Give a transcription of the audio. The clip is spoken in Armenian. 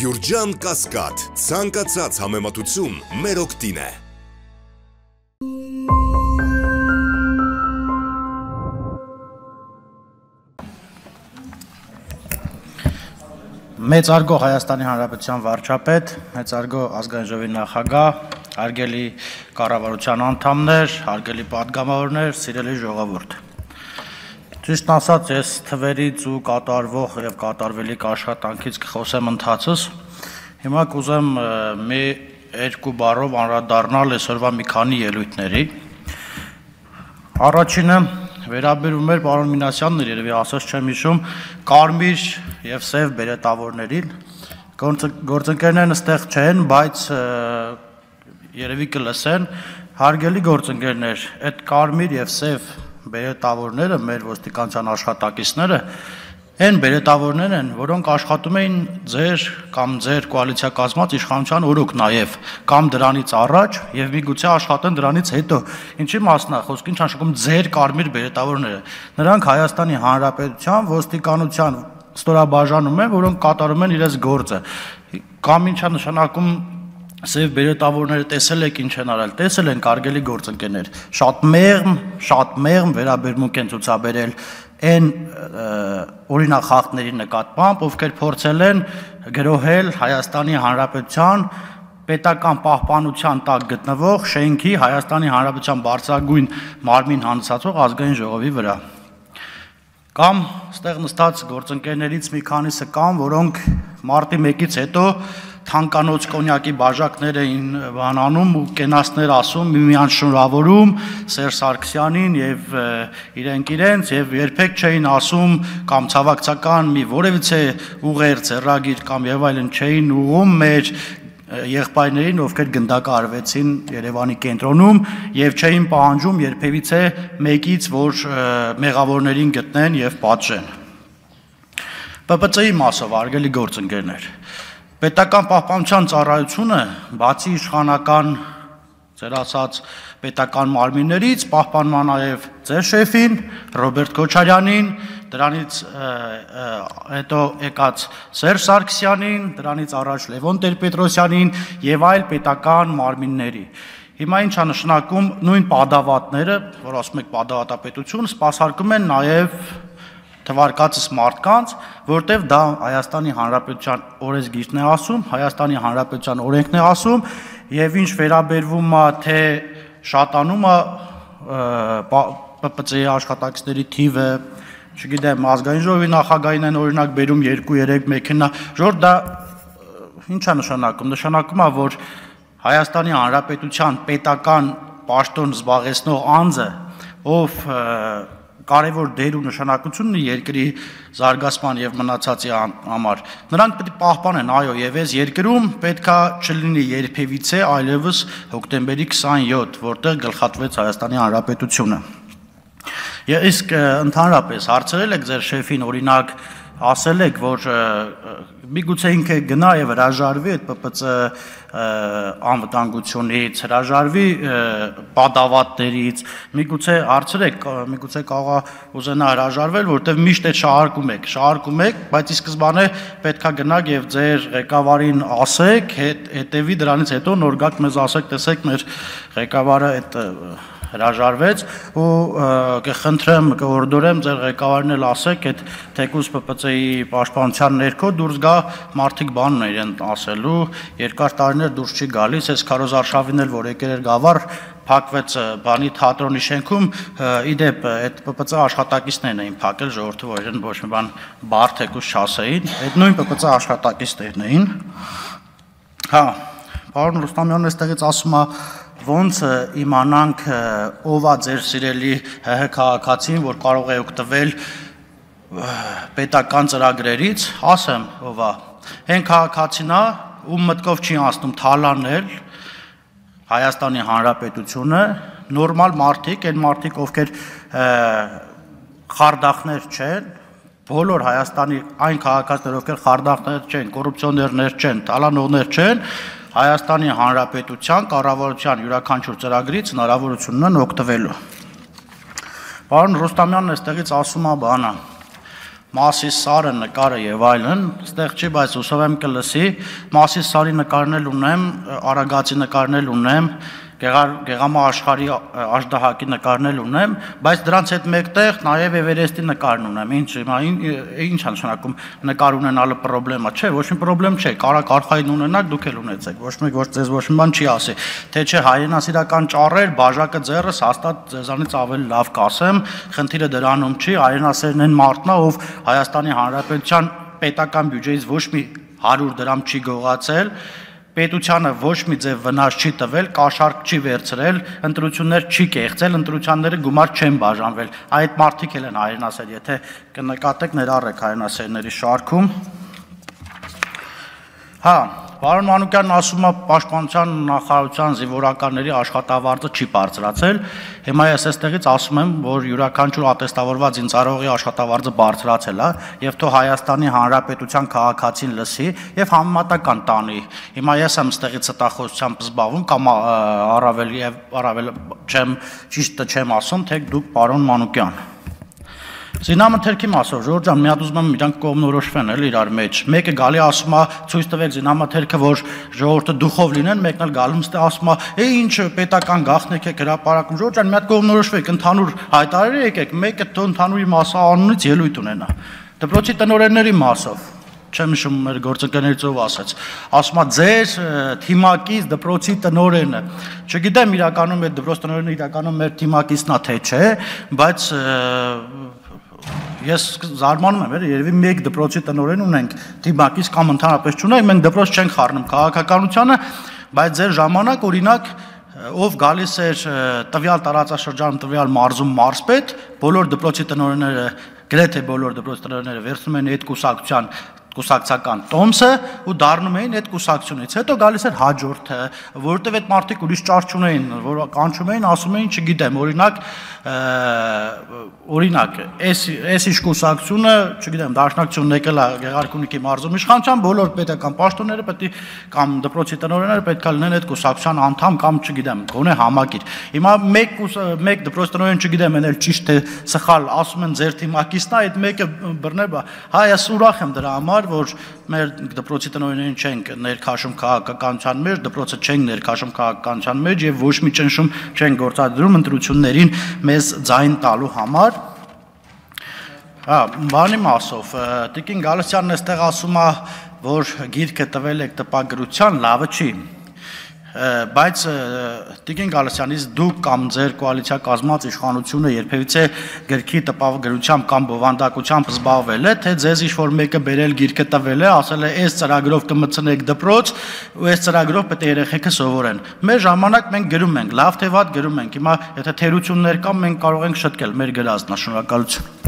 Գյուրջան Կասկադ, ցանկացած համեմատություն մեր օգտին է։ Մեծարգո Հայաստանի Հանրապետության վարչապետ, Մեծարգո ազգային ժողովի նախագահ, հարգելի կառավարության անդամներ, հարգելի падգամավորներ, սիրելի ժողովուրդ։ Ճիշտ ասած, ես թվերից ու կատարվող եւ կատարվելիք աշխատանքից կխոսեմ ընթացս։ Հիմա կուզեմ մի երկու բառով անդրադառնալ այսօրվա մի քանի ելույթների։ Առաջինը վերաբերում էր պարոն Մինասյանն երևի ասած չեմ հիշում կարմիր եւ սև բերետավորներին գործընկերներն ստեղ չեն, բայց երևի կլսեն հարգելի գործընկերներ, այդ կարմիր եւ սև բերետավորները մեր ոստիկանության աշխատակիցները Այն բերետավորներ են, որոնք աշխատում էին ձեր կամ ձեր կոալիցիա կազմած իշխանության օրոք նաև, կամ դրանից առաջ եւ միգուցե աշխատեն դրանից հետո։ Ինչի մասն է խոսքը, ինչ աշխատում ձեր կարմիր բերետավորները։ Նրանք Հայաստանի Հանրապետության ոստիկանության ստորաբաժանում են, որոնք կատարում են իրենց գործը։ Կամ ինչա նշանակում Սև բերետավորները տեսել եք ինչ են արել, տեսել են կարգելի գործընկերներ։ Շատ մեղմ, շատ մեղմ վերաբերմունք են ցուցաբերել այն օրինակ խախտների նկատմամբ, ովքեր փորձել են գրոհել Հայաստանի Հանրապետության պետական պահպանության տակ գտնվող շենքի Հայաստանի Հանրապետության բարձրագույն մարմին հանդիսացող ազգային ժողովի վրա։ Կամ ստեղ նստած գործընկերներից մի քանիսը կան, որոնք մարտի 1-ից հետո թանկանոց կոնյակի բաժակներ էին բանանում ու կենասներ ասում, միմյանց շնորհավորում Սերժ Սարգսյանին եւ իրենք իրենց եւ երբեք չէին ասում կամ ցավակցական մի որևիցե ուղեր, ծերագիր կամ եւ այլն չէին ուղում մեր եղբայրներին, ովքեր գնդակարվեցին Երևանի կենտրոնում եւ չէին պահանջում երբևիցե մեկից, որ մեղավորներին գտնեն եւ պատժեն։ ՊՊՑ-ի մասով արգելի գործընկերներ Պետական պահպանության ծառայությունը բացի իշխանական ձեր ասած պետական մարմիններից պահպանման նաև ձեր շեֆին Ռոբերտ Քոչարյանին, դրանից հետո եկած Սերժ Սարգսյանին, դրանից առաջ Լևոն Տեր-Պետրոսյանին եւ այլ պետական մարմինների։ Հիմա ինչա նշանակում նույն падավատները, որ ասում եք падավատապետություն, սпасարկում են նաև թվարկածս մարդկանց, որտեվ դա Հայաստանի Հանրապետության օրենսգիրն է ասում, Հայաստանի Հանրապետության օրենքն է ասում, եւ ինչ վերաբերվում է թե շատանում է ՊՊՑ-ի աշխատակիցների թիվը, չգիտեմ, ազգային ժողովի նախագահին են օրինակ բերում 2-3 մեքենա, որ դա ինչա նշանակում։ Նշանակում է, որ Հայաստանի Հանրապետության պետական պաշտոն զբաղեցնող անձը, ով կարևոր դեր ու նշանակություն ունի երկրի զարգացման եւ մնացածի համար։ Նրանք պետք է պահպանեն, այո, եւ այս երկրում պետքա չլինի երբևիցե այլևս հոկտեմբերի 27, որտեղ գլխատվեց Հայաստանի Հանրապետությունը։ Իսկ ընդհանրապես հարցրել եք ձեր շեֆին օրինակ ասել եք, որ միգուցե ինքը գնա եւ հրաժարվի այդ ՊՊՑ անվտանգությունից, հրաժարվի պատավատներից, միգուցե հարցրեք, միգուցե կարողա ուզենա հրաժարվել, որտեվ միշտ է շահարկում եք, շահարկում եք, բայց ի սկզբանե պետքա գնաք եւ ձեր ղեկավարին ասեք, հետեւի դրանից հետո նոր գաք մեզ ասեք, տեսեք մեր ղեկավարը այդ հրաժարվեց ու կխնդրեմ կօրդորեմ ձեր ղեկավարին էլ ասեք այդ թեկուս ՊՊՑ-ի պաշտպանության ներքո դուրս գա մարդիկ բանն իրեն ասելու երկար տարիներ դուրս չի գալիս այս Քարոզ Արշավին էլ որ եկել էր գավառ փակվեց բանի թատրոնի շենքում իդեպ այդ ՊՊՑ աշխատակիցներն էին փակել ժողովրդը որ իրեն ոչ մի բան բար թեկուս չասեին այդ նույն ՊՊՑ աշխատակիցներն էին հա Պարոն Ռուստամյանն այստեղից ասում է ոնց իմանանք ով է ձեր սիրելի ՀՀ քաղաքացին, որ կարող է օգտվել պետական ծրագրերից, ասեմ ով է։ Հեն քաղաքացին է, ում մտքով չի անցնում թալանել Հայաստանի Հանրապետությունը, նորմալ մարդիկ, այն մարդիկ, ովքեր խարդախներ չեն, բոլոր Հայաստանի այն քաղաքացիներ, ովքեր խարդախներ չեն, կոռուպցիոներներ չեն, թալանողներ չեն, Հայաստանի Հանրապետության կառավարության յուրաքանչյուր ծրագրից հնարավորություն ունեն օգտվելու։ Պարոն Ռոստամյանն այստեղից ասում է բանը, Մասիս Սարը նկարը եւ այլն, ստեղ չի, բայց ուսով եմ կլսի, Մասիս Սարի նկարն էլ ունեմ, Արագածի նկարն էլ ունեմ, Գեղամա աշխարհի աշդահակի նկարներ ունեմ, բայց դրանց հետ մեկտեղ նաև Էվերեստի նկարն ունեմ։ Ինչ հիմա ինչ է նշանակում նկար ունենալը խնդրեմա չէ, ոչ մի խնդրեմ չէ։ Կարա կարխային ունենաք, դուք էլ ունեցեք։ Ոչ մեկ ոչ ձեզ ոչ մի բան չի ասի։ Թե չէ հայրենասիրական ճառեր, բաժակը ձեռս հաստատ ձեզանից ավելի լավ կասեմ, խնդիրը դրանում չի, հայրենասերն են մարդնա, ով Հայաստանի Հանրապետության պետական բյուջեից ոչ մի 100 դրամ չի գողացել պետությանը ոչ մի ձև վնաս չի տվել, կաշառք չի վերցրել, ընտրություններ չի կեղծել, ընտրությունները գումար չեն բաժանվել։ Այդ մարդիկ էլ են հայրենասեր, եթե կնկատեք ներառեք հայրենասերների շարքում։ Հա, Պարոն Մանուկյանն ասում է պաշտպանության նախարարության զինվորականների աշխատավարձը չի բարձրացել։ Հիմա ես այստեղից ասում եմ, որ յուրաքանչյուր ատեստավորված զինծառայողի աշխատավարձը բարձրացել է եւ թող Հայաստանի Հանրապետության քաղաքացին լսի եւ համեմատական տանի։ Հիմա ես եմ այստեղից ստախոսությամբ զբաղվում կամ առավել եւ առավել չեմ ճիշտը չեմ ասում, թե դուք պարոն Մանուկյան Զինամթերքի մասով Ժորժ ջան, մի հատ ուզում եմ իրանք կողմնորոշվեն էլ իրար մեջ։ Մեկը գալի ասում է, ցույց տվեք զինամթերքը, որ ժողովուրդը դուխով լինեն, մեկն էլ գալու մստե ասում է, «Է ինչ պետական գախնեք եք հրաապարակում»։ Ժորժ ջան, մի հատ կողմնորոշվեք, ընդհանուր հայտարարի եկեք, մեկը թո ընդհանուրի մասը անունից ելույթ ունենա։ Դպրոցի տնօրենների մասով չեմ հիշում մեր գործընկերներից ով ասաց ասում է ձեր թիմակից դպրոցի տնորենը չգիտեմ իրականում այդ դպրոց տնորենը իրականում մեր թիմակիցն է թե չէ բայց ես զարմանում եմ, երևի մեկ դպրոցի տնօրեն ունենք, դիմակից կամ ընդհանրապես չունենք, մենք դպրոց չենք խառնում քաղաքականությանը, բայց ձեր ժամանակ օրինակ ով գալիս էր տվյալ տարածաշրջանում տվյալ մարզում մարզպետ, բոլոր դպրոցի տնօրենները գրեթե բոլոր դպրոցի տնօրենները վերցնում են այդ կուսակցության կուսակցական տոմսը ու դառնում էին այդ կուսակցությունից։ Հետո գալիս էր հաջորդը, որովհետև այդ մարդիկ ուրիշ ճար չունեին, որ կանչում էին, ասում էին, չգիտեմ, օրինակ օրինակ, այս այս իշ կուսակցությունը, չգիտեմ, դաշնակցությունն եկել է Գեղարքունիքի մարզում իշխանության, բոլոր պետական պաշտոնները պետք է կամ դպրոցի տնօրենները պետք է լինեն այդ կուսակցության անդամ կամ չգիտեմ, գոնե համակիր։ Հիմա մեկ մեկ դպրոց տնօրեն չգիտեմ, են էլ ճիշտ թե սխալ, ասում են ձեր թիմակիցն է, այդ մեկը բռնե, հա, ես ուրախ եմ դրա համար, որ մեր դպրոցի տնօրենին չենք ներքաշում քաղաքականության մեջ, դպրոցը չենք ներքաշում քաղաքականության մեջ եւ ոչ մի ճնշում չենք գործադրում ընտրություններին մեզ ձայն տալու համար։ Հա, բանի մասով Տիկին Գալստյանն այստեղ ասում է, որ գիրքը տվել եք տպագրության, լավը չի բայց Տիկին Գալստյանից դուք կամ ձեր կոալիցիա կազմած իշխանությունը երբևիցե գրքի տպագրությամբ կամ բովանդակությամբ զբաղվել է, թե ձեզ ինչ որ մեկը բերել գիրքը տվել է, ասել է, «Այս ծրագրով կմցնեք դպրոց, ու այս ծրագրով պետք է երեխեքը սովորեն»։ Մեր ժամանակ մենք գրում ենք, լավ թե վատ գրում ենք։ Հիմա եթե թերություններ կան, մենք կարող ենք շտկել մեր գրածն, շնորհակալություն։